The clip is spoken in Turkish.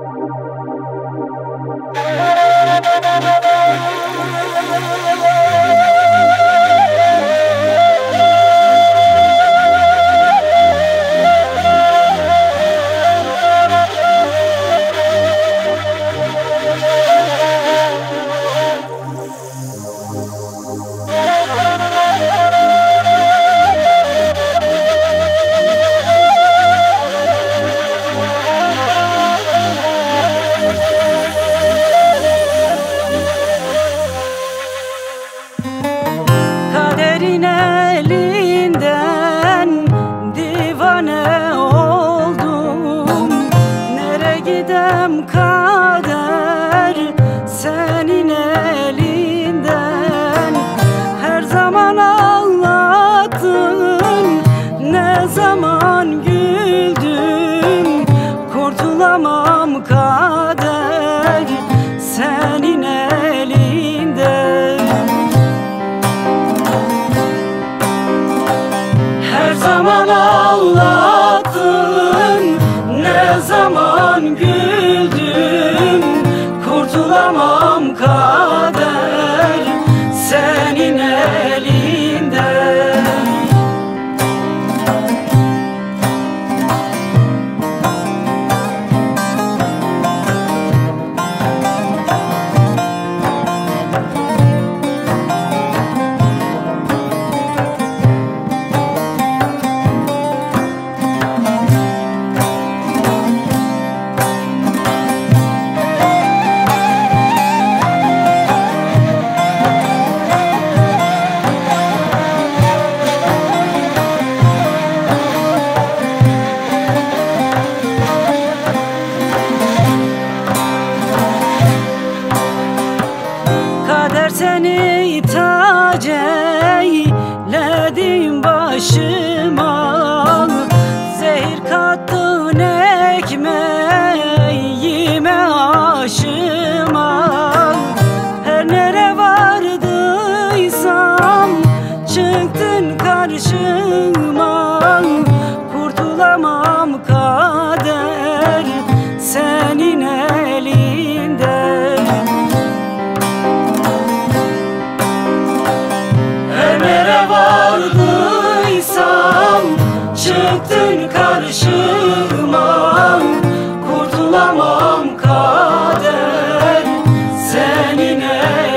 Oh Kaderin elinden divane oldum. Nere gidem kader senin elinden? Her zaman ağlattın ne zaman güldüm Kurtulamam kader zaman güldüm aşığıma Kurtulamam kader senin elinden Emere vardıysam çıktın karşıma Kurtulamam kader senin elinden